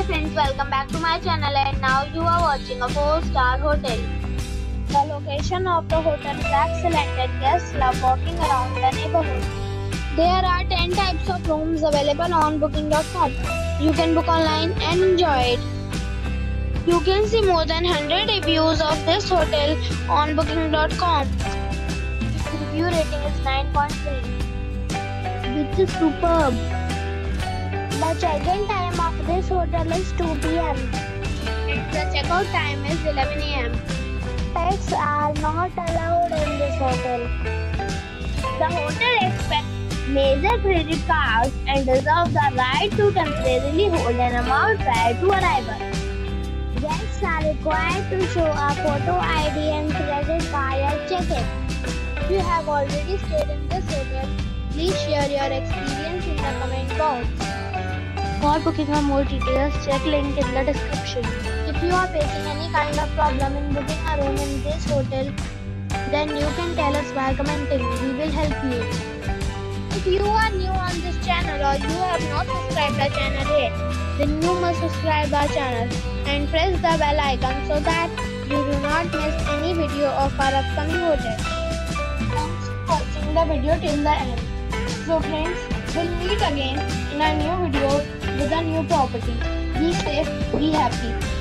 Hi friends, welcome back to my channel and now you are watching a 4-star hotel. The location of the hotel is excellent and guests love walking around the neighborhood. There are 10 types of rooms available on booking.com. You can book online and enjoy it. You can see more than 100 reviews of this hotel on booking.com. Its review rating is 9.3 which is superb. The check-in time this hotel is 2 p.m. the checkout time is 11 a.m. Pets are not allowed in this hotel. The hotel expects major credit cards and reserves the right to temporarily hold an amount prior to arrival. Guests are required to show a photo ID and credit card at check-in. If you have already stayed in this hotel, please share your experience in the comment box. For booking or more details, check link in the description. If you are facing any kind of problem in booking a room in this hotel, then you can tell us by commenting. We will help you. If you are new on this channel or you have not subscribed our channel yet, then you must subscribe our channel and press the bell icon so that you do not miss any video of our upcoming hotel. Thanks for watching the video till the end. So friends, we'll meet again in a new video with a new property. Be safe, be happy.